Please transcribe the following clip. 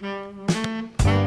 Bye.